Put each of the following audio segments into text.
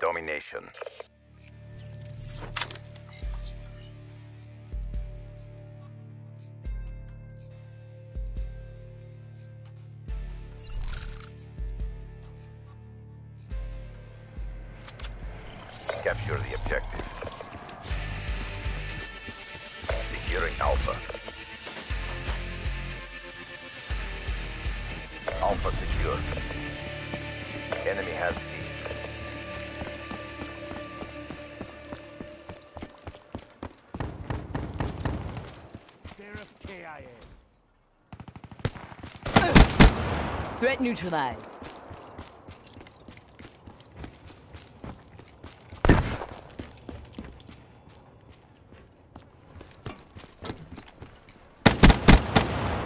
Domination. Capture the objective. Securing Alpha. Alpha secure. Enemy has C. Threat neutralized.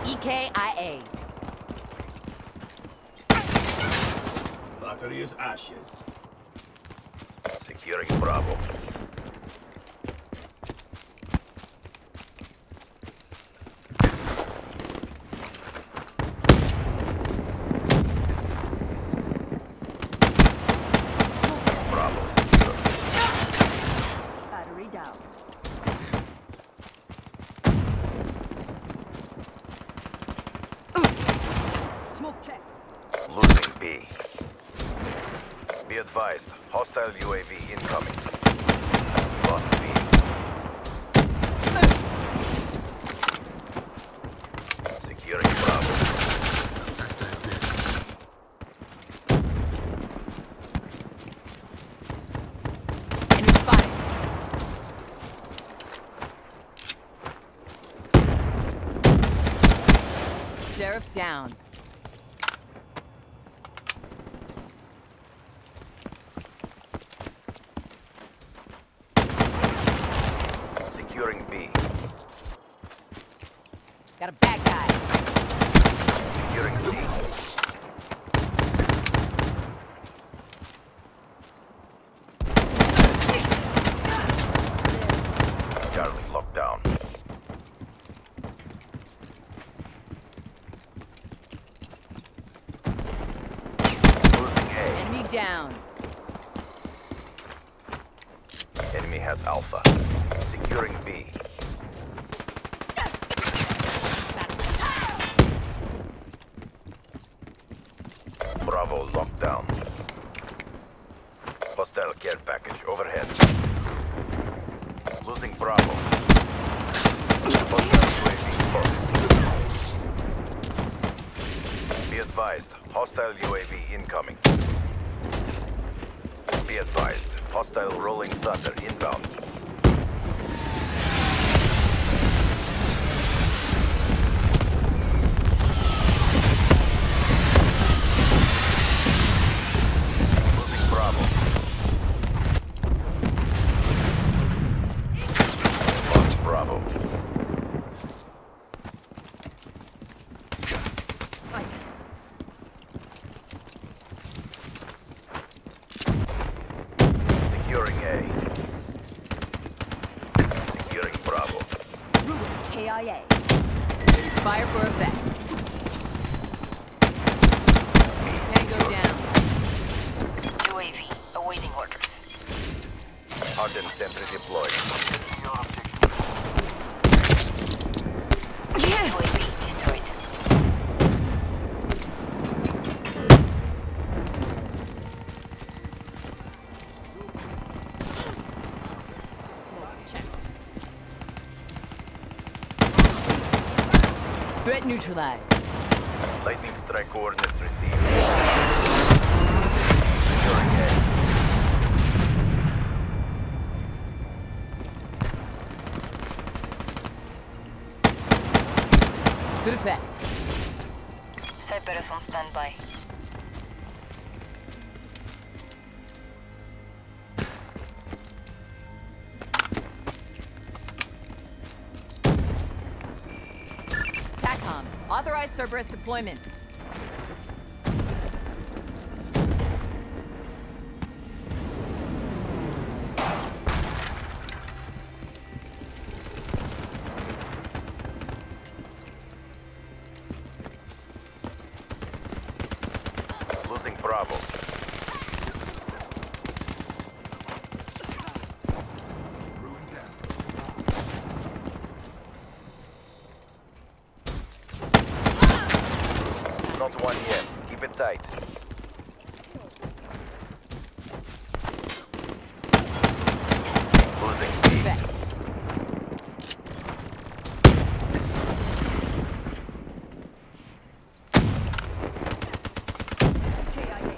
EKIA. Battery is ashes. Securing. Bravo secure. Battery down. Smoke check. Losing B. Be advised, hostile UAV incoming. Lost B. Securing Bravo. Hostile there. Enemy spotted. Seraph down. Securing B. Got a bad guy. Securing C. Charlie locked down. Losing A. Enemy down. Enemy has Alpha. Securing B. Bravo locked down. Hostile care package overhead. Losing Bravo. Hostile UAV spotted. Be advised, hostile UAV incoming. Be advised, hostile rolling thunder inbound. Losing Bravo. Lost Bravo. Securing A. Securing Bravo. Ruin KIA. Fire for effect. Neutralized. Lightning strike coordinates received. Securing A. Good effect. Cyber is on standby. Cerberus deployment. Keep it tight. Losing B. Effect. KIA.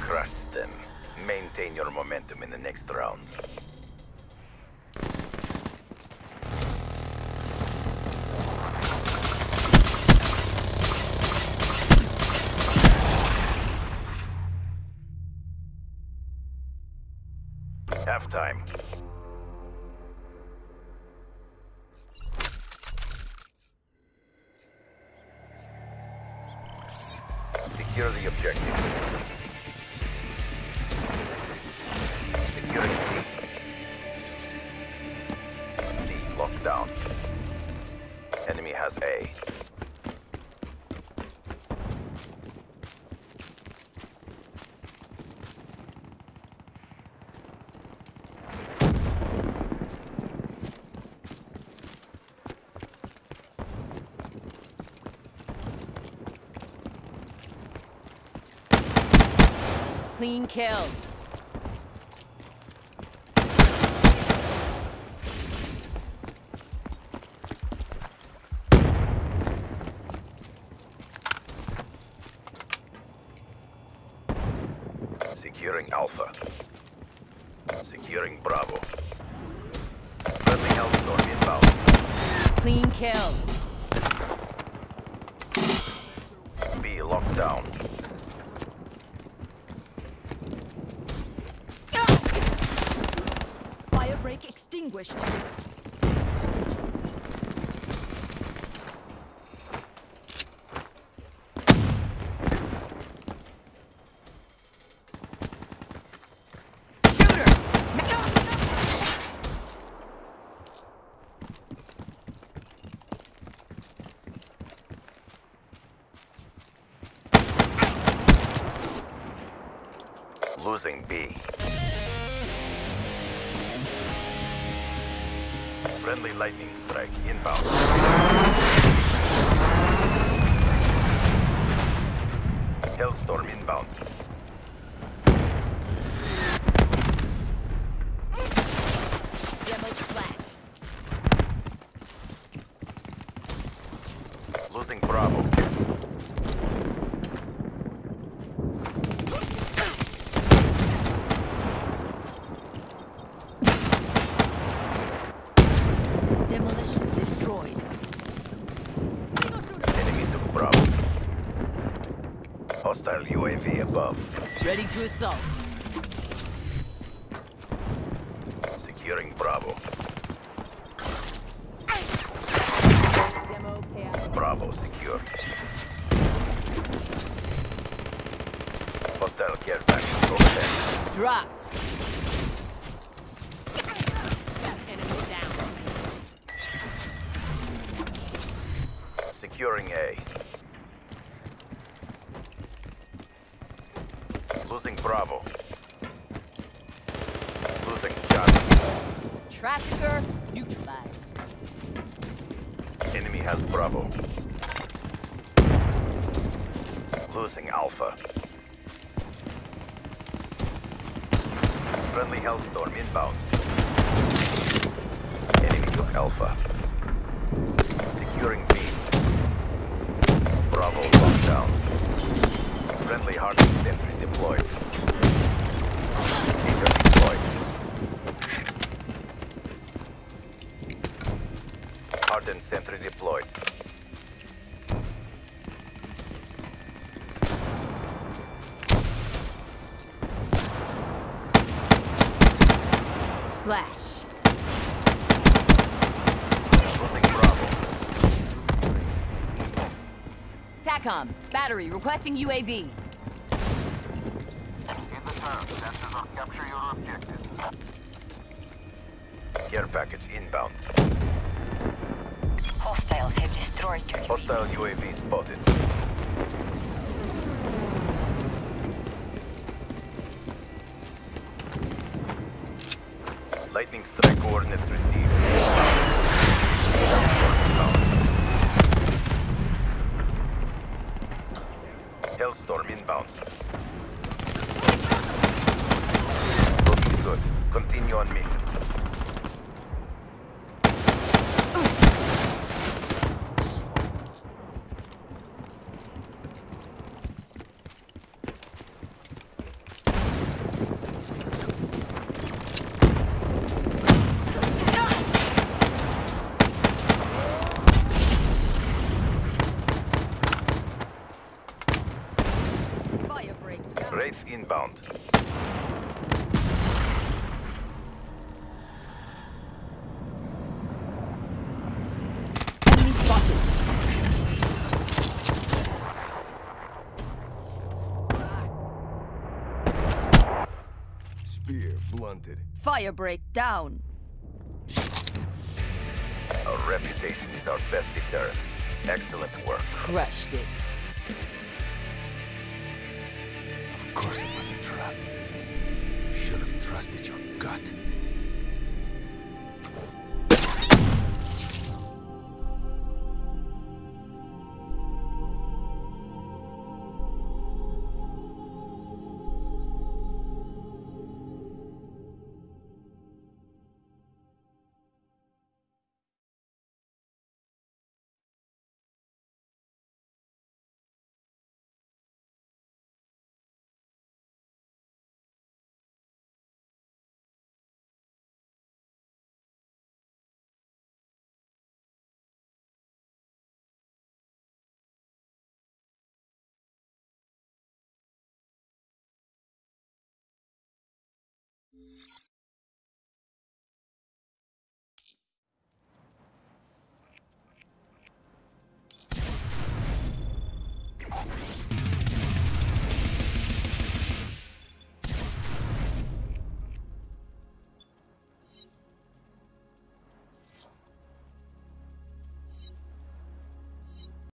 Crushed them. Maintain your momentum in the next round. Halftime. Secure the objective. Securing C. C locked down. Enemy has A. Clean kill. Securing Alpha. Securing Bravo. Friendly Hellstorm inbound. Clean kill. B locked down. Fire break extinguished. Losing B. Friendly lightning strike inbound. Hellstorm inbound. Demo flash. Losing Bravo. Demolition destroyed. Enemy took Bravo. Hostile UAV above. Ready to assault. Securing Bravo. Bravo secure. Hostile care package overhead. Dropped. Enemy down. Securing A. Losing Bravo. Losing Charlie. Trafficker neutralized. Enemy has Bravo. Losing Alpha. Friendly Hellstorm inbound. Enemy took Alpha. Securing B. Bravo locked down. Friendly Hardened sentry deployed. Beacon deployed. Hardened sentry deployed. Splash. TACOM. Battery requesting UAV confirmed. Sensors will capture your objective. Care package inbound. Hostiles have destroyed you. Hostile UAV spotted. Lightning strike coordinates received. Hellstorm inbound. Good. Continue on mission. Fire break. Wraith inbound. Enemy spotted. Spear blunted. Fire break down. Our reputation is our best deterrent. Excellent work. Crushed it. Of course it was a trap. You should have trusted your gut.